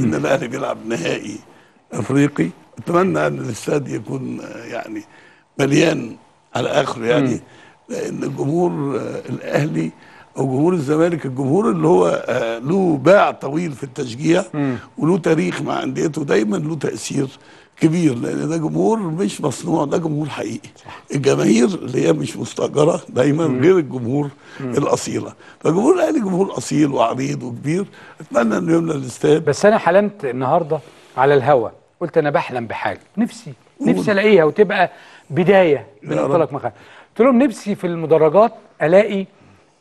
إن الأهلي بيلعب نهائي أفريقي. أتمنى إن الاستاد يكون يعني مليان على آخره يعني. لأن الجمهور آه، الأهلي أو جمهور الزمالك الجمهور اللي هو آه، له باع طويل في التشجيع وله تاريخ مع أنديته دايما له تأثير. كبير لأن ده جمهور مش مصنوع ده جمهور حقيقي. الجماهير اللي هي مش مستأجرة دايما غير الجمهور الأصيلة. فجمهور الأهلي جمهور أصيل وعريض وكبير. أتمنى إنه يملى الاستاد. بس أنا حلمت النهارده على الهوا. قلت أنا بحلم بحاجة. نفسي. نفسي ألاقيها وتبقى بداية من. منطلق مخالف قلت لهم نفسي في المدرجات ألاقي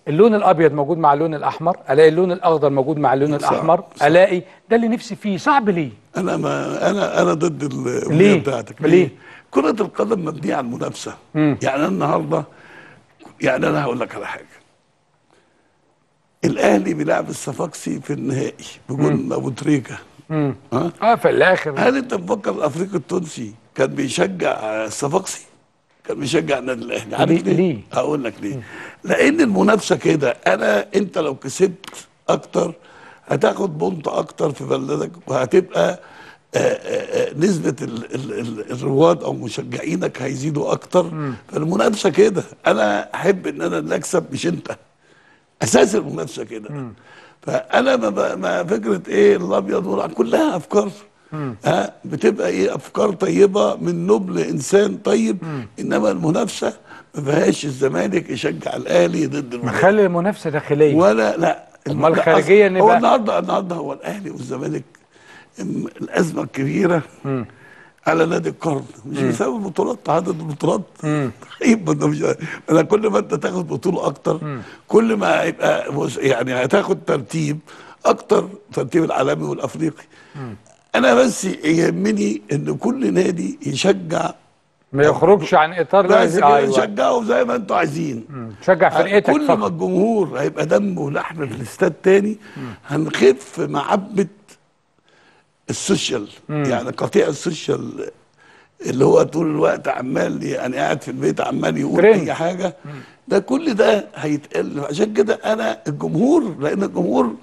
اللون الأبيض موجود مع اللون الأحمر ألاقي اللون الأخضر موجود مع اللون صح، الأحمر صح. ألاقي ده اللي نفسي فيه. صعب ليه؟ أنا ما أنا أنا ضد الأغنية ليه؟ بتاعتك. ليه؟ كرة القدم مبنية على المنافسة. يعني النهارده يعني أنا هقول لك على حاجة. الأهلي بيلعب الصفاقسي في النهائي بجول أبو تريكة. ها؟ آه في الآخر. هل أنت مفكر الأفريقي التونسي كان بيشجع الصفاقسي؟ كان بيشجع النادي الأهلي. عارف ليه- ليه؟ ليه؟ هقول لك ليه. لأن المنافسة كده. أنا أنت لو كسبت أكتر هتاخد بونت أكتر في بلدك وهتبقى آه، آه، آه، نسبة ال- ال- ال- الرواد أو مشجعينك هيزيدوا أكتر. فالمنافسة كده. أنا أحب إن أنا اللي أكسب مش أنت. أساس المنافسة كده. فأنا ما, ما فكرة إيه الأبيض والأحمر كلها أفكار. ها بتبقى إيه أفكار طيبة من نبل إنسان طيب. إنما المنافسة ما فيهاش الزمالك يشجع الأهلي ضد المنافسة. مخلي المنافسة داخلية. ولا لا. أمال لا، خارجياً أصل- هو النهارده النهارده هو الأهلي والزمالك الأزمة الكبيرة على نادي القرن. مش بسبب البطولات عدد البطولات. طيب مش أنا كل ما أنت تاخد بطولة أكتر كل ما هيبقى يعني هتاخد ترتيب أكتر ترتيب العالمي والأفريقي. أنا بس يهمني إن كل نادي يشجع ما يخرجش عن إطار بس لازم- كده أيوة. زي ما أنتوا عايزين. شجع فرقتك كل ما الجمهور هيبقى دم ولحم في الاستاد تاني هنخف مغبة ال social يعني قطيع ال social اللي هو طول الوقت عمال يعني قاعد في البيت عمال يقول ترند. أي حاجة. ده كل ده هيتقل. عشان كده أنا الجمهور لأن الجمهور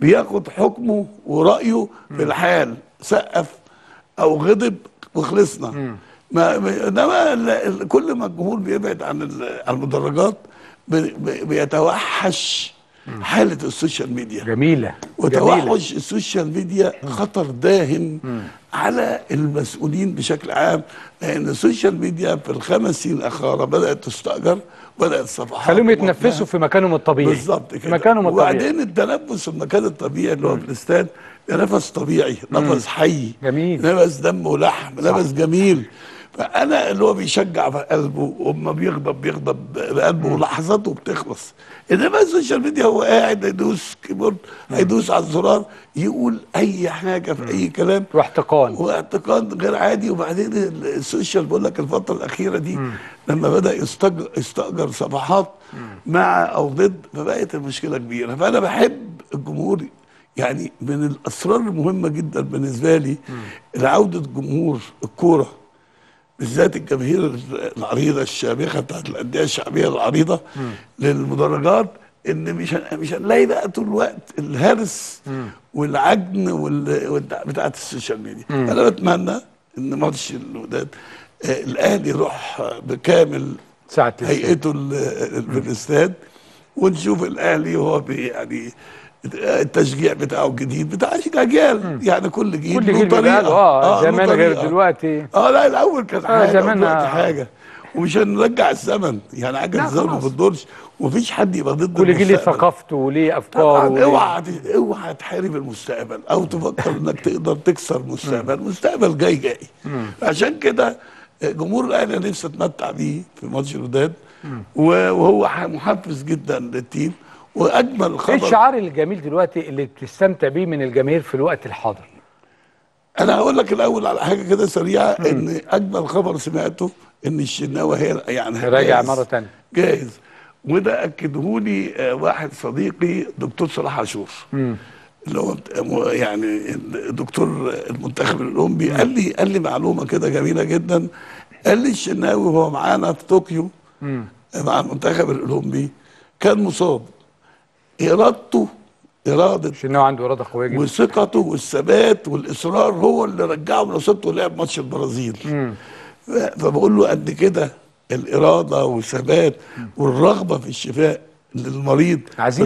بياخد حكمه ورأيه في الحال سقف أو غضب وخلصنا. ما ما- انما كل ما الجمهور بيبعد عن ال- عن المدرجات بي- بي- بيتوحش حالة ال social media. جميلة وتوحش ال social media خطر داهم على المسؤولين بشكل عام لأن ال social media في الخمس سنين الأخيرة بدأت تستأجر بدأت صفحات خليهم. يتنفسوا في مكانهم الطبيعي. بالظبط كده. مكانهم الطبيعي. وبعدين التنفس في المكان الطبيعي اللي هو في الاستاد نفس طبيعي نفس حي جميل. نفس دم ولحم نفس جميل. فانا اللي هو بيشجع في قلبه وأما بيغضب بيغضب بقلبه ولحظاته بتخلص. إنما ال social media هو قاعد يدوس keyboard هيدوس على الزرار يقول أي حاجة في أي كلام. واحتقان. واعتقاد غير عادي. وبعدين السوشيال بقول لك الفترة الأخيرة دي لما بدأ يستاجر يستأجر صفحات مع أو ضد فبقت المشكلة كبيرة. فأنا بحب الجمهور يعني من الأسرار المهمة جدا بالنسبة لي لعودة جمهور الكورة. بالذات الجماهير العريضة الشامخة بتاعت الأندية الشعبية العريضة للمدرجات إن مش مش هنلاقي بقى طول الوقت الهرس والعجن وال... بتاعت ال social media. أنا بتمنى إن ماتش الوداد آه، الأهلي يروح بكامل الاستاد. هيئته في الاستاد ونشوف الأهلي وهو يعني التشجيع بتاعه الجديد بتاع اجيال يعني كل جيل كل جيل. بيبقى آه له زمان غير. دلوقتي. آه لا الأول كان حاجة زمان آه. حاجة. ومش هنرجع الزمن. يعني حاجة لا، الزمن ما. بتدورش. ومفيش حد يبقى ضد كل جيل ليه. ثقافته وليه طبعا أفكاره أوعى ت- أوعى تحارب المستقبل أو تفكر إنك تقدر تكسر المستقبل المستقبل جاي جاي. عشان كده جمهور الأهلي نفسي أتمتع بيه في ماتش الوداد. وهو محفز جدا للتيم. وأجمل إيه خبر. الشعار الجميل دلوقتي اللي بتستمتع بيه من الجماهير في الوقت الحاضر؟ أنا هقول لك الأول على حاجة كده سريعة إن أجمل خبر سمعته إن الشناوي هي يعني راجع. مرة تانية. جاهز. وده أكده لي آه، واحد صديقي دكتور صلاح عاشور. اللي هو يعني الدكتور المنتخب الأولمبي. قال لي قال لي معلومة كده جميلة جدا. قال لي الشناوي وهو معانا في طوكيو مع المنتخب الأولمبي كان مصاب. إرادته إرادة عشان هو عنده إرادة قوية جدا. وثقته والثبات والإصرار هو اللي رجعه من وسطه ولعب ماتش البرازيل. فبقول له قد كده الإرادة والثبات والرغبة في الشفاء للمريض. عايزين